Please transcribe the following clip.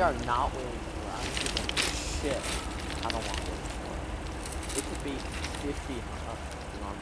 We are not waiting for it. I don't give a shit. I don't want to wait for it. It could be 50 uh, long.